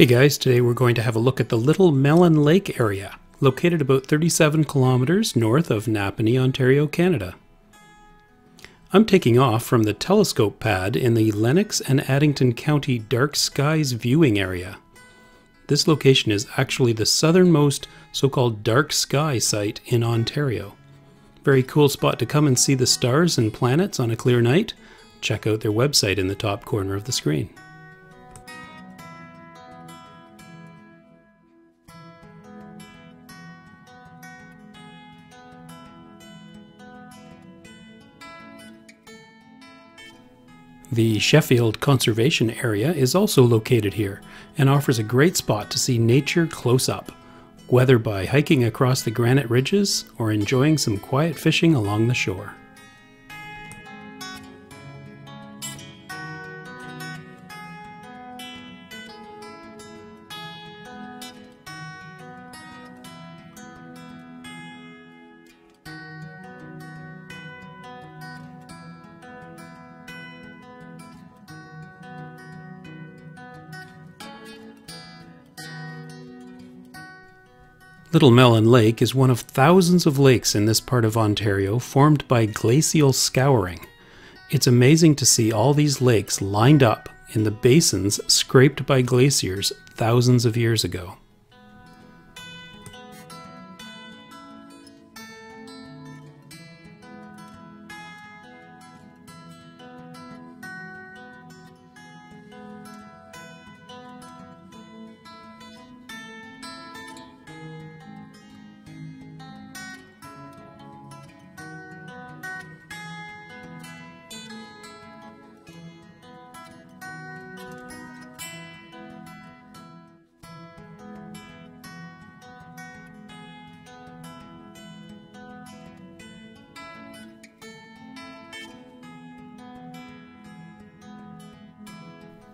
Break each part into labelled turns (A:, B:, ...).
A: Hey guys, today we're going to have a look at the Little Mellon Lake area, located about 37 kilometers north of Napanee, Ontario, Canada. I'm taking off from the telescope pad in the Lennox and Addington County Dark Skies viewing area. This location is actually the southernmost so-called dark sky site in Ontario. Very cool spot to come and see the stars and planets on a clear night. Check out their website in the top corner of the screen. The Sheffield Conservation Area is also located here and offers a great spot to see nature close up, whether by hiking across the granite ridges or enjoying some quiet fishing along the shore. Little Mellon Lake is one of thousands of lakes in this part of Ontario formed by glacial scouring. It's amazing to see all these lakes lined up in the basins scraped by glaciers thousands of years ago.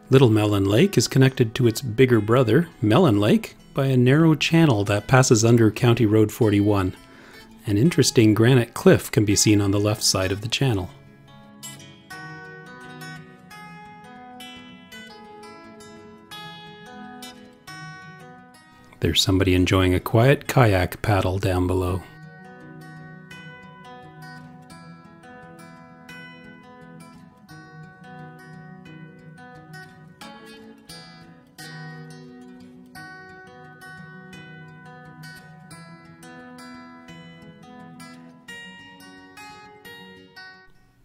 A: Little Mellon Lake is connected to its bigger brother, Mellon Lake, by a narrow channel that passes under County Road 41. An interesting granite cliff can be seen on the left side of the channel. There's somebody enjoying a quiet kayak paddle down below.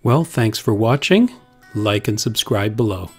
A: Well, thanks for watching. Like and subscribe below.